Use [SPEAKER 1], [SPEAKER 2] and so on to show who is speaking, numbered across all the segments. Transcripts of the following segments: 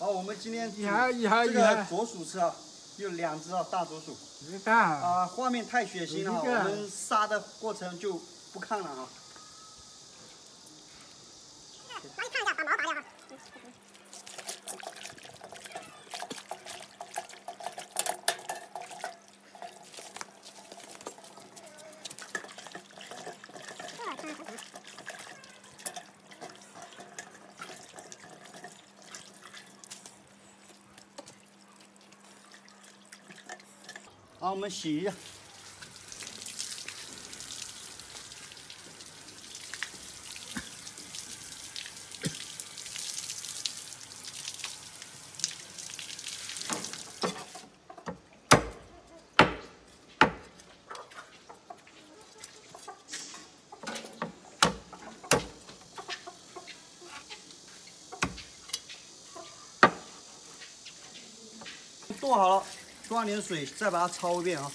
[SPEAKER 1] 好，我们今天
[SPEAKER 2] 一还一
[SPEAKER 1] 个
[SPEAKER 2] 一下，
[SPEAKER 1] 左鼠吃啊，有两只啊，大左鼠
[SPEAKER 2] 你看，
[SPEAKER 1] 啊，画面太血腥了我们杀的过程就不看了啊。
[SPEAKER 3] 拿你看一下，把毛拔掉啊。
[SPEAKER 1] 好，我们洗一下。剁好了，装点水，再把它焯一遍啊。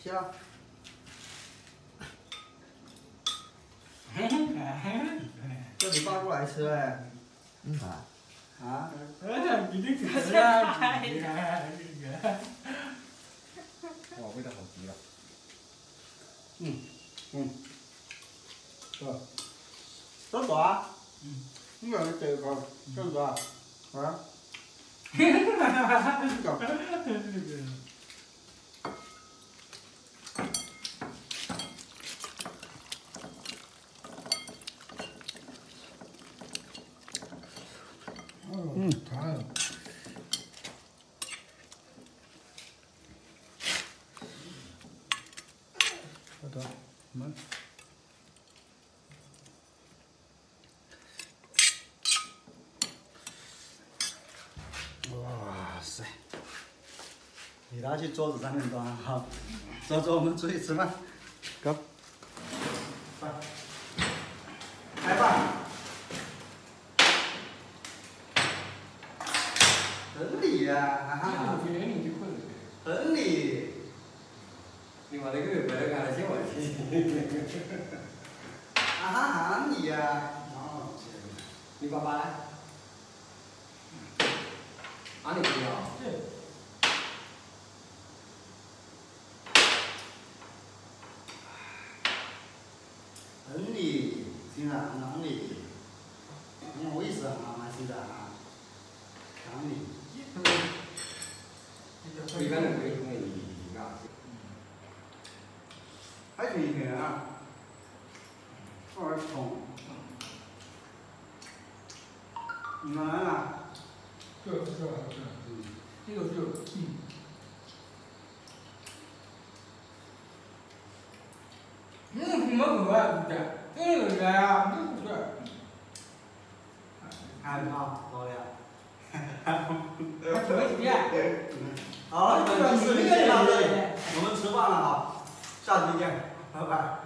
[SPEAKER 1] 谢了。这 你抱过来吃哎。
[SPEAKER 2] 嗯啊。
[SPEAKER 1] 啊？
[SPEAKER 2] 哇，味道好极了。
[SPEAKER 1] 嗯嗯。是。真大。嗯。你看这个真大，啊？哈哈哈哈哈！
[SPEAKER 2] 嗯，太了。好的，慢。哇塞！
[SPEAKER 1] 你拿去桌子上面端好，走走，我们出去吃饭。
[SPEAKER 2] 走。
[SPEAKER 1] 开饭。等你呀，哈哈。等你。
[SPEAKER 2] 你话你个月不来干了些话题。
[SPEAKER 1] 啊哈喊你呀。
[SPEAKER 2] 你爸爸呢？哪里不要？
[SPEAKER 1] 等你，现在等你。你我意思啊，现在啊，
[SPEAKER 2] 一般人可以同意噶。
[SPEAKER 1] 还挺甜啊，有点冲。你看啊。
[SPEAKER 4] 是是是，嗯，这个是，嗯。嗯，什么狗啊？这这个人啊，这不是。
[SPEAKER 1] 还好，老了。
[SPEAKER 4] 哈哈。什么鸡啊？
[SPEAKER 1] 好，本期到这里，我们吃饭了哈，下期见，拜拜。